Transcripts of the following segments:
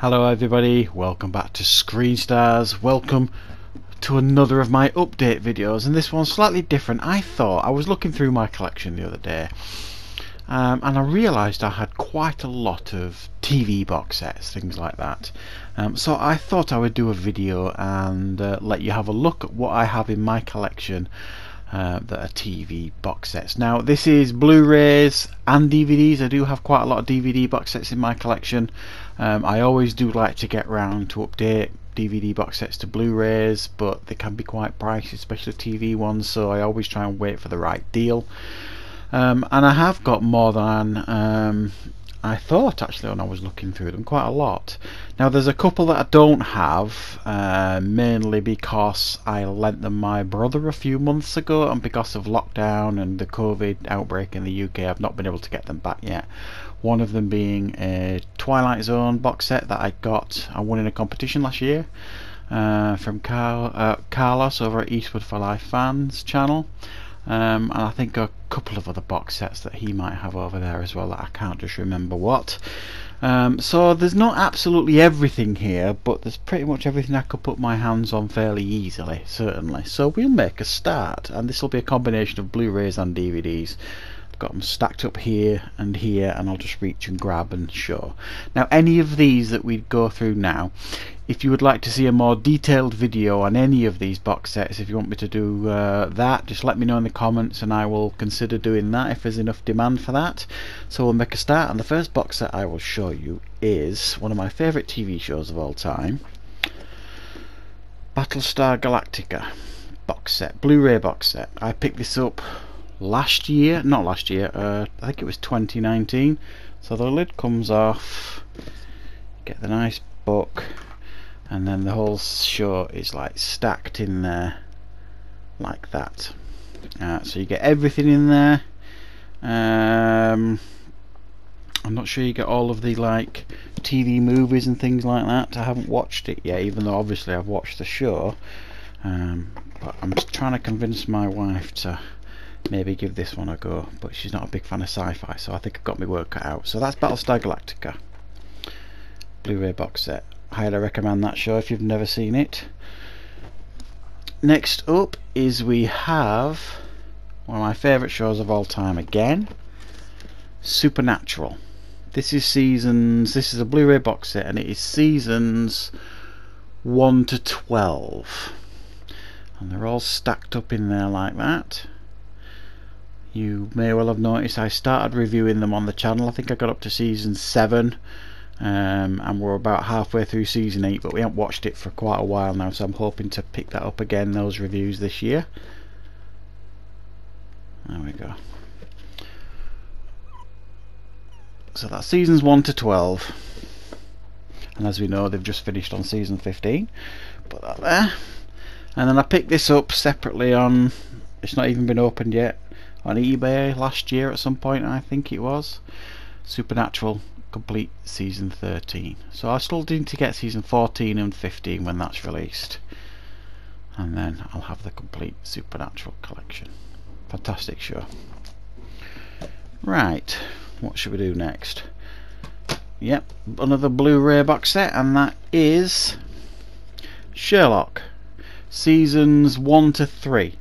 Hello everybody, welcome back to Screen Stars, welcome to another of my update videos and this one's slightly different. I thought, I was looking through my collection the other day um, and I realised I had quite a lot of TV box sets, things like that. Um, so I thought I would do a video and uh, let you have a look at what I have in my collection uh, that are TV box sets. Now this is Blu-rays and DVDs. I do have quite a lot of DVD box sets in my collection. Um, I always do like to get round to update DVD box sets to Blu-rays, but they can be quite pricey, especially TV ones. So I always try and wait for the right deal. Um, and I have got more than um, I thought actually when I was looking through them quite a lot. Now there's a couple that I don't have, uh, mainly because I lent them my brother a few months ago, and because of lockdown and the COVID outbreak in the UK, I've not been able to get them back yet. One of them being a Twilight Zone box set that I got, I won in a competition last year uh, from Carl, uh, Carlos over at Eastwood for Life fans channel. Um, and I think a couple of other box sets that he might have over there as well that I can't just remember what. Um, so there's not absolutely everything here, but there's pretty much everything I could put my hands on fairly easily, certainly. So we'll make a start, and this will be a combination of Blu-rays and DVDs got them stacked up here and here and I'll just reach and grab and show. Now any of these that we go through now, if you would like to see a more detailed video on any of these box sets, if you want me to do uh, that, just let me know in the comments and I will consider doing that if there's enough demand for that. So we'll make a start and the first box set I will show you is one of my favourite TV shows of all time, Battlestar Galactica box set, Blu-ray box set. I picked this up last year, not last year, uh, I think it was 2019. So the lid comes off, get the nice book, and then the whole show is like stacked in there like that. Uh, so you get everything in there. Um, I'm not sure you get all of the like TV movies and things like that. I haven't watched it yet, even though obviously I've watched the show. Um, but I'm trying to convince my wife to maybe give this one a go but she's not a big fan of sci-fi so I think I've got my work cut out. So that's Battlestar Galactica Blu-ray box set. Highly recommend that show if you've never seen it. Next up is we have one of my favourite shows of all time again Supernatural. This is seasons this is a Blu-ray box set and it is seasons 1 to 12 and they're all stacked up in there like that you may well have noticed I started reviewing them on the channel. I think I got up to season 7 um, and we're about halfway through season 8 but we haven't watched it for quite a while now so I'm hoping to pick that up again those reviews this year. There we go. So that's seasons 1 to 12 and as we know they've just finished on season 15 put that there. And then I picked this up separately on it's not even been opened yet on eBay last year at some point I think it was. Supernatural complete season 13 so I still need to get season 14 and 15 when that's released. And then I'll have the complete Supernatural collection. Fantastic show right what should we do next? Yep another Blu-ray box set and that is Sherlock. Seasons 1 to 3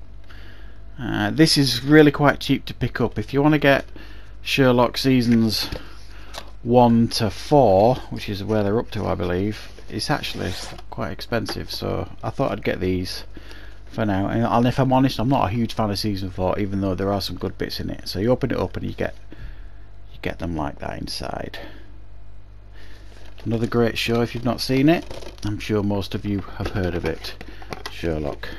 uh, this is really quite cheap to pick up. If you want to get Sherlock seasons 1 to 4, which is where they're up to I believe, it's actually quite expensive so I thought I'd get these for now. And if I'm honest I'm not a huge fan of season 4 even though there are some good bits in it. So you open it up and you get you get them like that inside. Another great show if you've not seen it I'm sure most of you have heard of it Sherlock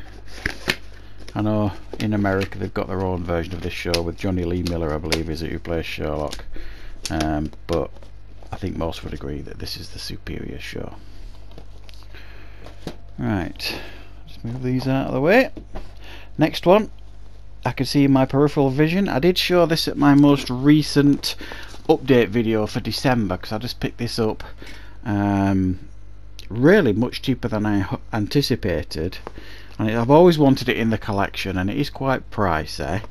I know in America they've got their own version of this show with Jonny Lee Miller I believe is it who plays Sherlock. Um, but I think most would agree that this is the superior show. Right. Let's move these out of the way. Next one. I can see my peripheral vision I did show this at my most recent update video for December because I just picked this up um, really much cheaper than I anticipated and I've always wanted it in the collection and it is quite pricey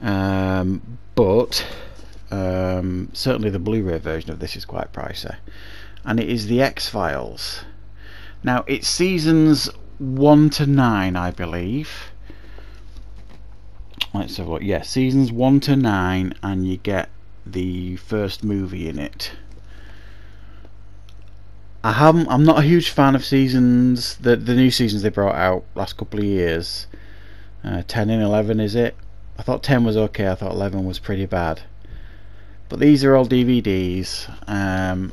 um, but um, certainly the Blu-ray version of this is quite pricey and it is the X Files. Now it's seasons one to nine, I believe. Let's have a look. Yeah, seasons one to nine, and you get the first movie in it. I haven't. I'm not a huge fan of seasons. The the new seasons they brought out last couple of years. Uh, ten and eleven is it? I thought ten was okay. I thought eleven was pretty bad. But these are all DVDs. Um,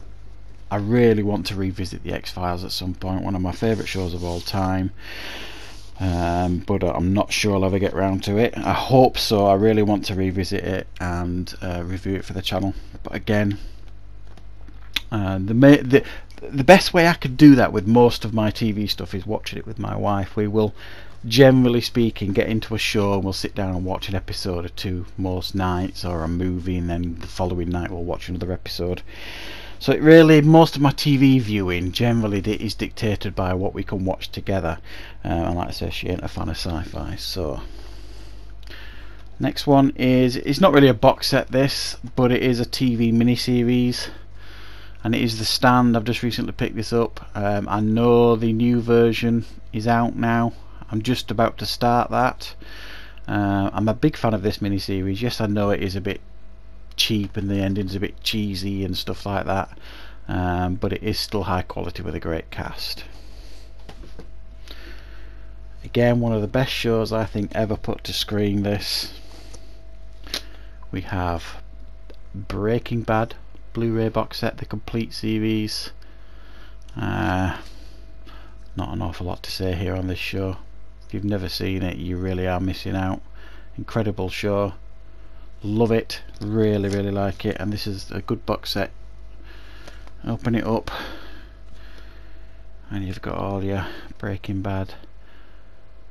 I really want to revisit the X Files at some point. One of my favourite shows of all time. Um, but I'm not sure I'll ever get round to it. I hope so. I really want to revisit it and uh, review it for the channel. But again, uh, the, the the best way I could do that with most of my TV stuff is watching it with my wife. We will, generally speaking, get into a show and we'll sit down and watch an episode or two most nights, or a movie, and then the following night we'll watch another episode. So it really, most of my TV viewing generally is dictated by what we can watch together. Uh, and like I say, she ain't a fan of sci-fi, so. Next one is, it's not really a box set this, but it is a TV miniseries and it is the stand. I've just recently picked this up. Um, I know the new version is out now. I'm just about to start that. Uh, I'm a big fan of this miniseries. Yes I know it is a bit cheap and the ending's a bit cheesy and stuff like that um, but it is still high quality with a great cast. Again one of the best shows I think ever put to screen this. We have Breaking Bad Blu-ray box set, the complete series. Uh, not an awful lot to say here on this show. If you've never seen it, you really are missing out. Incredible show. Love it. Really, really like it. And this is a good box set. Open it up. And you've got all your Breaking Bad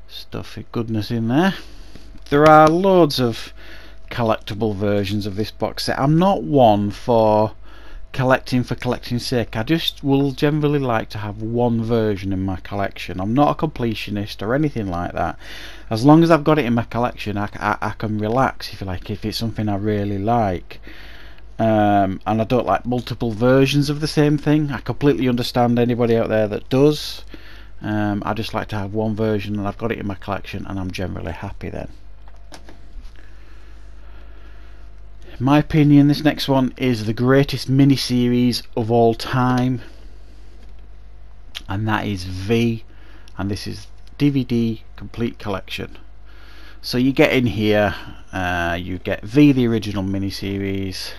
stuff, goodness in there. There are loads of collectible versions of this box set. I'm not one for collecting for collecting's sake. I just will generally like to have one version in my collection. I'm not a completionist or anything like that. As long as I've got it in my collection, I, I, I can relax if you like. If it's something I really like. Um, and I don't like multiple versions of the same thing. I completely understand anybody out there that does. Um, I just like to have one version and I've got it in my collection and I'm generally happy then. My opinion, this next one is the greatest mini-series of all time. And that is V. And this is DVD complete collection. So you get in here, uh, you get V, the original mini-series,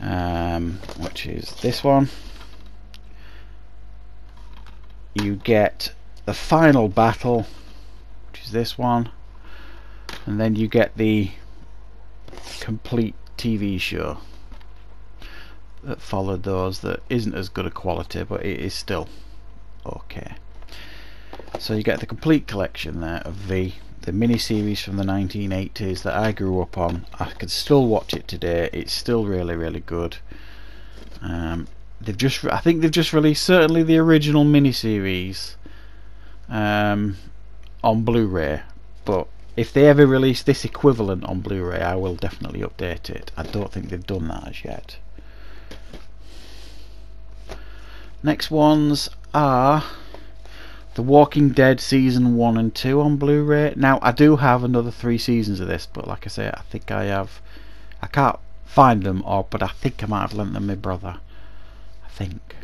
um, which is this one. You get the final battle, which is this one. And then you get the complete TV show that followed those that isn't as good a quality but it is still okay. So you get the complete collection there of V the mini-series from the 1980s that I grew up on. I can still watch it today. It's still really really good. Um, they've just I think they've just released certainly the original mini-series um, on Blu-ray but if they ever release this equivalent on Blu-ray I will definitely update it. I don't think they've done that as yet. Next ones are The Walking Dead season 1 and 2 on Blu-ray. Now I do have another three seasons of this but like I say I think I have I can't find them or but I think I might have lent them my brother I think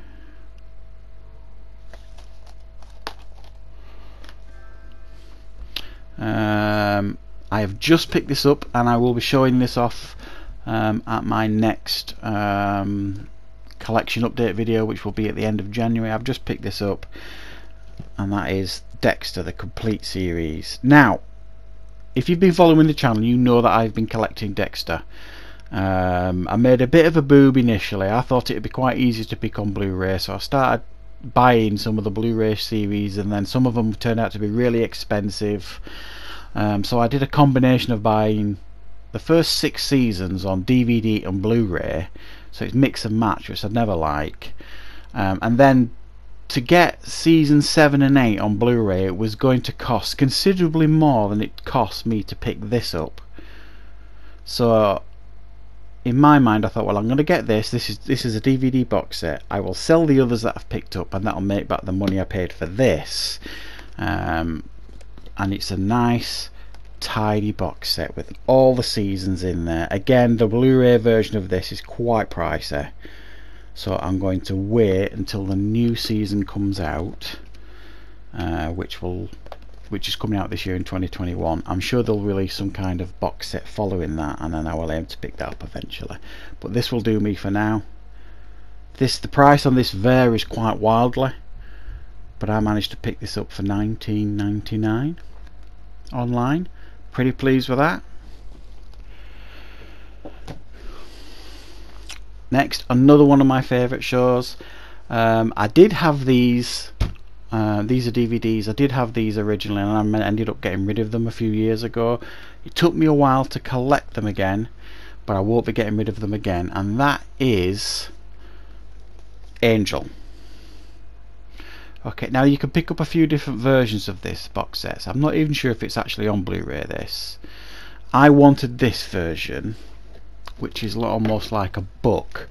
Um, I have just picked this up and I will be showing this off um, at my next um, collection update video which will be at the end of January. I've just picked this up and that is Dexter the complete series. Now if you've been following the channel you know that I've been collecting Dexter. Um, I made a bit of a boob initially. I thought it would be quite easy to pick on Blu-ray so I started buying some of the Blu-ray series and then some of them turned out to be really expensive. Um, so I did a combination of buying the first six seasons on DVD and Blu-ray so it's mix and match which I'd never like. Um, and then to get season 7 and 8 on Blu-ray it was going to cost considerably more than it cost me to pick this up. So in my mind I thought well I'm going to get this. This is this is a DVD box set. I will sell the others that I've picked up and that'll make back the money I paid for this. Um, and it's a nice tidy box set with all the seasons in there. Again the Blu-ray version of this is quite pricey so I'm going to wait until the new season comes out uh, which will which is coming out this year in 2021 I'm sure they'll release some kind of box set following that and then I will aim to pick that up eventually. But this will do me for now. This the price on this varies quite wildly but I managed to pick this up for 19.99 online. Pretty pleased with that. Next another one of my favorite shows. Um, I did have these uh, these are DVDs. I did have these originally and I ended up getting rid of them a few years ago. It took me a while to collect them again, but I won't be getting rid of them again. And that is Angel. Okay, now you can pick up a few different versions of this box set. I'm not even sure if it's actually on Blu-ray this. I wanted this version, which is almost like a book.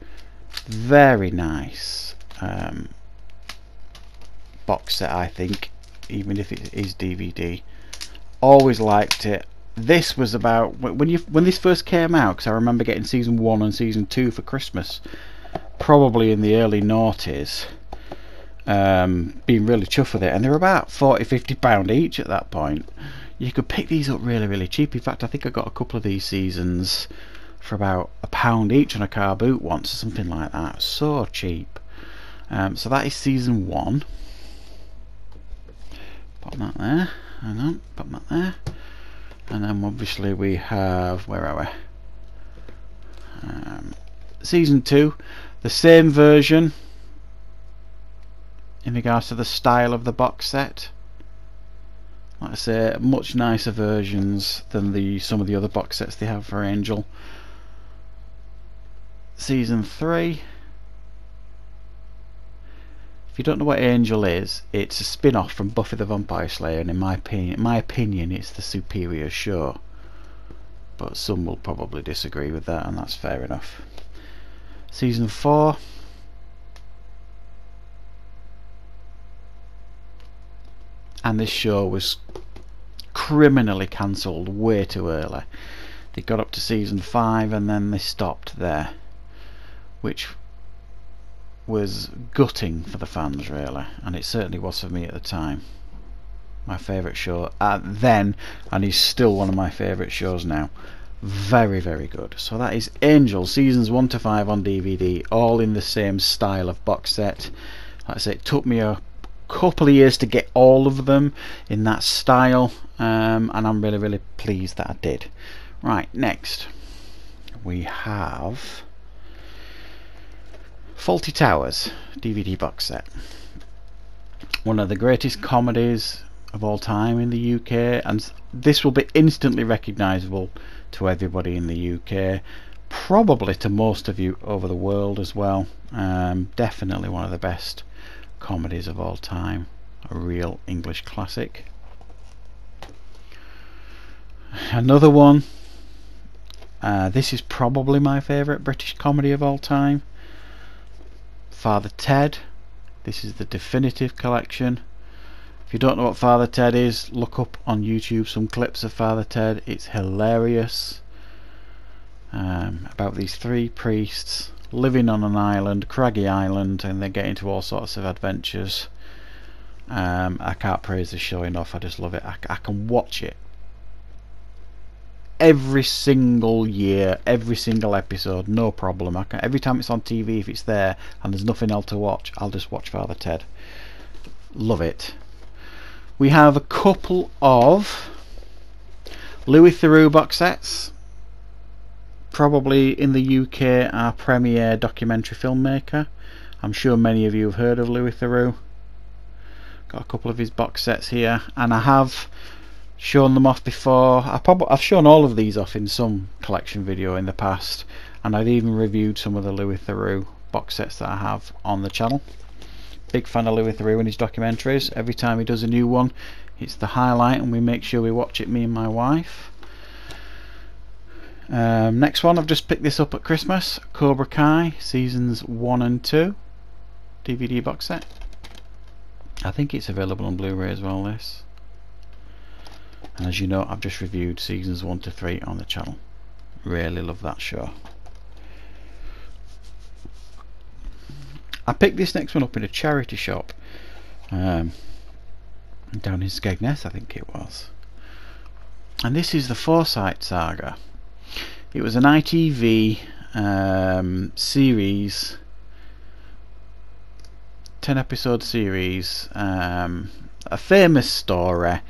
Very nice. Um, box set I think even if it is DVD always liked it. This was about when you when this first came out because I remember getting season 1 and season 2 for Christmas probably in the early noughties um, being really chuffed with it. And they were about 40 50 pound each at that point. You could pick these up really really cheap. In fact I think I got a couple of these seasons for about a pound each on a car boot once or something like that. So cheap. Um, so that is season 1 pop that there hang on pop that there. And then obviously we have where are we? Um, season 2 the same version in regards to the style of the box set. Like I say much nicer versions than the some of the other box sets they have for Angel. Season 3 you don't know what Angel is, it's a spin-off from Buffy the Vampire Slayer, and in my opinion, in my opinion, it's the superior show. But some will probably disagree with that, and that's fair enough. Season four. And this show was criminally cancelled way too early. They got up to season five and then they stopped there, which was gutting for the fans really and it certainly was for me at the time. My favourite show. Uh, then and he's still one of my favourite shows now very very good. So that is Angel seasons 1 to 5 on DVD all in the same style of box set. Like I say it took me a couple of years to get all of them in that style um, and I'm really really pleased that I did. Right next. We have Fawlty Towers DVD box set. One of the greatest comedies of all time in the UK, and this will be instantly recognisable to everybody in the UK, probably to most of you over the world as well. Um, definitely one of the best comedies of all time, a real English classic. Another one. Uh, this is probably my favourite British comedy of all time. Father Ted. This is the definitive collection. If you don't know what Father Ted is, look up on YouTube some clips of Father Ted. It's hilarious. Um, about these three priests living on an island, craggy island, and they get into all sorts of adventures. Um, I can't praise the show enough. I just love it. I, I can watch it every single year, every single episode, no problem. I can, every time it's on TV, if it's there and there's nothing else to watch, I'll just watch Father Ted. Love it. We have a couple of Louis Theroux box sets. Probably in the UK, our premier documentary filmmaker. I'm sure many of you have heard of Louis Theroux. Got a couple of his box sets here, and I have shown them off before. I probably I've shown all of these off in some collection video in the past, and I've even reviewed some of the Louis Theroux box sets that I have on the channel. Big fan of Louis Theroux and his documentaries. Every time he does a new one, it's the highlight, and we make sure we watch it. Me and my wife. Um, next one, I've just picked this up at Christmas. Cobra Kai seasons one and two, DVD box set. I think it's available on Blu-ray as well. This, and as you know, I've just reviewed seasons one to three on the channel. Really love that show. I picked this next one up in a charity shop um, down in Skegness, I think it was. And this is the Forsyte Saga. It was an ITV um, series, 10 episode series, um, a famous story.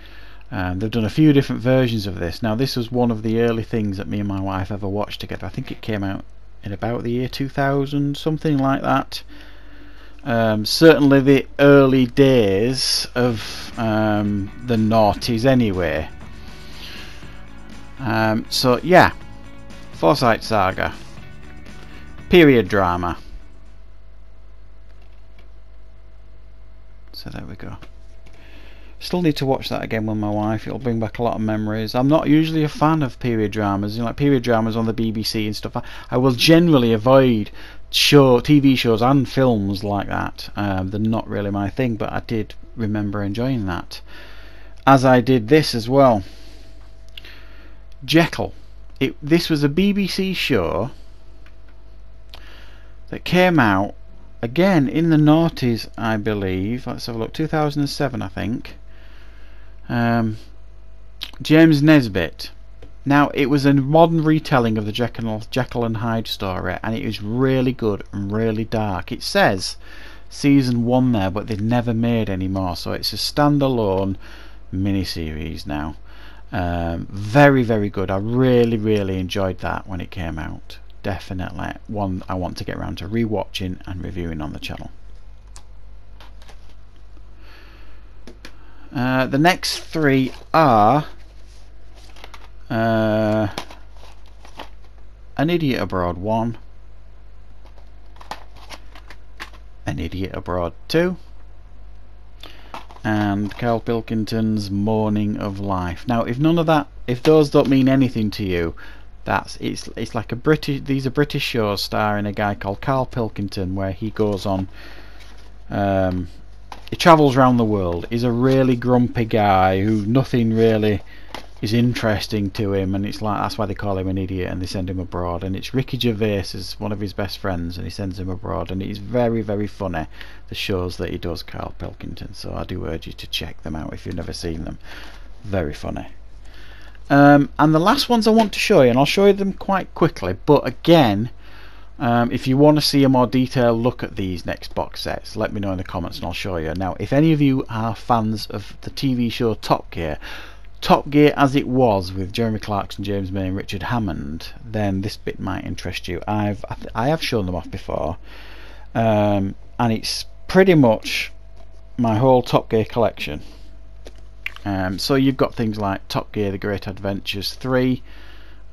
Um, they've done a few different versions of this. Now, this was one of the early things that me and my wife ever watched together. I think it came out in about the year 2000, something like that um, certainly the early days of um, the noughties anyway. Um, so yeah, Forsyte Saga, period drama. So there we go. Still need to watch that again with my wife. It'll bring back a lot of memories. I'm not usually a fan of period dramas. You know, like period dramas on the BBC and stuff. I, I will generally avoid show TV shows and films like that. Um, they're not really my thing, but I did remember enjoying that, as I did this as well. Jekyll. It, this was a BBC show that came out again in the noughties, I believe. Let's have a look. 2007, I think. Um, James Nesbitt now, it was a modern retelling of the Jekyll, Jekyll and Hyde story, and it was really good and really dark. It says season one there, but they've never made any more, so it's a standalone miniseries now. Um, very, very good. I really, really enjoyed that when it came out. Definitely one I want to get around to rewatching and reviewing on the channel. Uh, the next three are uh, an Idiot Abroad 1. An Idiot Abroad 2. And Carl Pilkington's Moaning of Life. Now, if none of that, if those don't mean anything to you, that's it's it's like a British. These are British shows starring a guy called Carl Pilkington, where he goes on. Um, he travels around the world. He's a really grumpy guy who nothing really is interesting to him, and it's like that's why they call him an idiot, and they send him abroad. And it's Ricky Gervais as one of his best friends, and he sends him abroad, and it's very, very funny. The shows that he does, Carl Pilkington. So I do urge you to check them out if you've never seen them. Very funny. Um, and the last ones I want to show you, and I'll show you them quite quickly. But again, um, if you want to see a more detailed look at these next box sets, let me know in the comments and I'll show you. Now, if any of you are fans of the TV show Top Gear, Top Gear as it was with Jeremy Clarkson, James May, and Richard Hammond, then this bit might interest you. I've I have shown them off before, um, and it's pretty much my whole Top Gear collection. Um, so you've got things like Top Gear: The Great Adventures 3,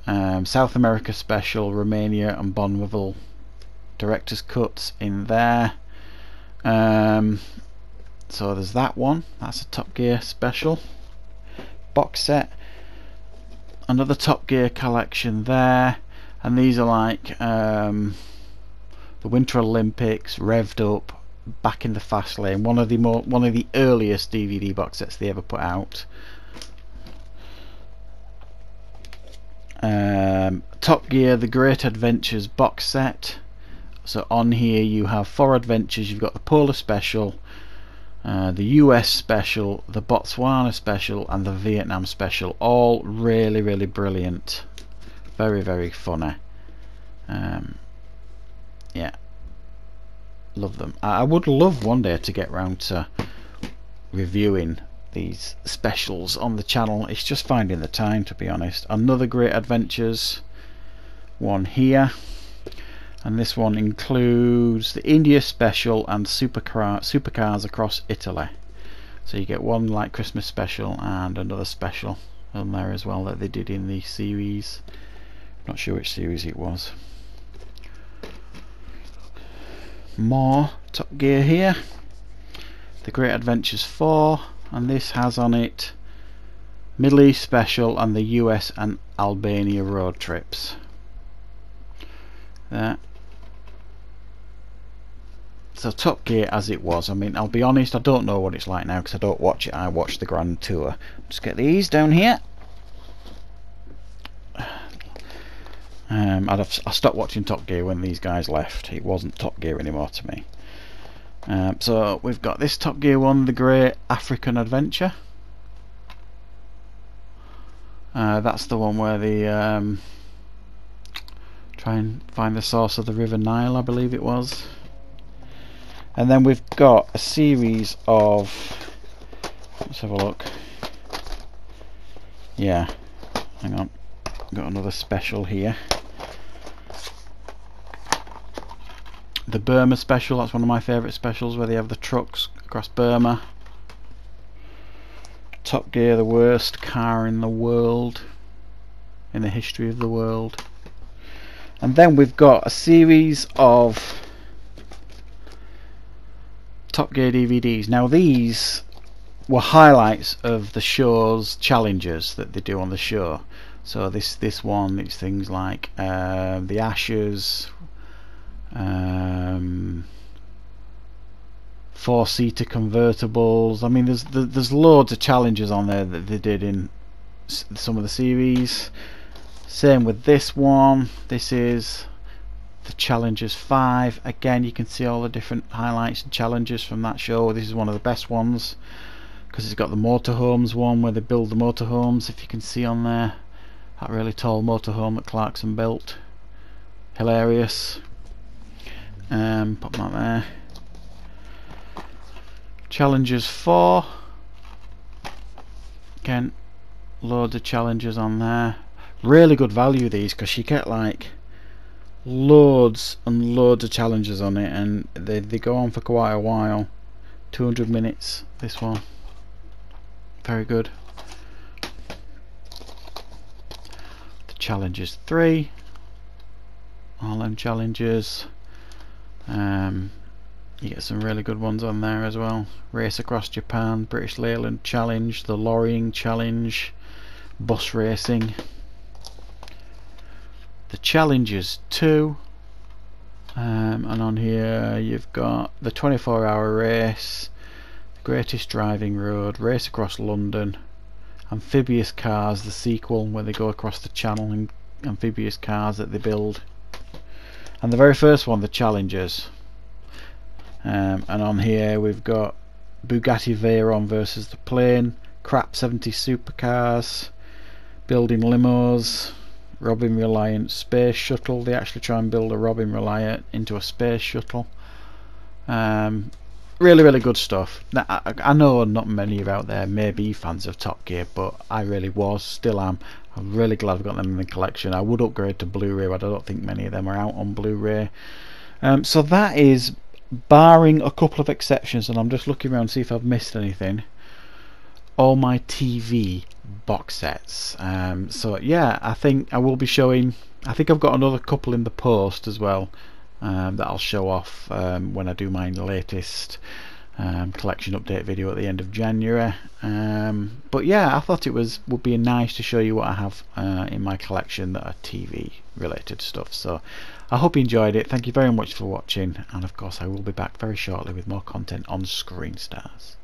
um, South America Special, Romania and Bonneville. Director's cuts in there. Um, so there's that one. That's a Top Gear special. Box set. Another Top Gear collection there. And these are like um, the Winter Olympics revved up back in the fast lane. One of the more one of the earliest DVD box sets they ever put out um, Top Gear The Great Adventures box set so on here you have four adventures you've got the Polar Special uh, the US special, the Botswana special, and the Vietnam special. All really, really brilliant. Very, very funny. Um, yeah. Love them. I, would love one day to get round to reviewing these specials on the channel. It's just finding the time, to be honest. Another Great Adventures. One here. And this one includes the India special and supercar supercars across Italy. So you get one like Christmas special and another special on there as well that they did in the series. Not sure which series it was. More Top Gear here. The Great Adventures 4 and this has on it Middle East Special and the US and Albania road trips. There. So Top Gear as it was. I mean, I'll be honest, I don't know what it's like now because I don't watch it. I watch the Grand Tour. Just get these down here. Um, I'd have, I stopped watching Top Gear when these guys left. It wasn't Top Gear anymore to me. Um, so we've got this Top Gear one, the Great African Adventure. Uh, that's the one where the um, try and find the source of the River Nile, I believe it was. And then we've got a series of. Let's have a look. Yeah, hang on. Got another special here. The Burma special, that's one of my favourite specials where they have the trucks across Burma. Top Gear, the worst car in the world, in the history of the world. And then we've got a series of Top Gear DVDs. Now these were highlights of the show's challenges that they do on the show. So this this one, it's things like uh, the Ashes, um, four seater convertibles. I mean, there's there's loads of challenges on there that they did in some of the series. Same with this one. This is the Challengers 5. Again, you can see all the different highlights and challenges from that show. This is one of the best ones because it's got the motorhomes one where they build the motorhomes. If you can see on there, that really tall motorhome that Clarkson built. Hilarious um, pop that there. Challenges 4 again loads of challenges on there. Really good value these because you get like loads and loads of challenges on it and they, they go on for quite a while. 200 minutes this one. Very good. The challenges 3 all them challenges um, you get some really good ones on there as well. Race Across Japan, British Leyland Challenge, the Lorrying Challenge, Bus Racing. The Challenges 2. Um, and on here you've got the 24 hour race, the Greatest Driving Road, Race Across London, Amphibious Cars, the sequel where they go across the channel in amphibious cars that they build and the very first one the Challengers. Um, and on here we've got Bugatti Veyron versus the plane crap 70 supercars building limos Robin Reliant space shuttle. They actually try and build a Robin Reliant into a space shuttle. Um, really really good stuff. Now, I, I, know not many of out there may be fans of Top Gear but I really was still am I'm really glad I've got them in the collection. I would upgrade to Blu-ray but I don't think many of them are out on Blu-ray. Um, so that is barring a couple of exceptions and I'm just looking around to see if I've missed anything all my TV box sets. Um, so yeah I think I will be showing I think I've got another couple in the post as well um, that I'll show off um, when I do my latest um, collection update video at the end of January. Um, but yeah I thought it was would be nice to show you what I have uh, in my collection that are TV related stuff. So I hope you enjoyed it. Thank you very much for watching. And of course I will be back very shortly with more content on Screen Stars